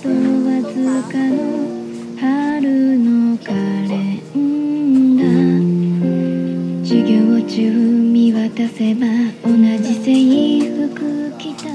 とわずかの春のカレンダー。授業中見渡せば同じ制服着た。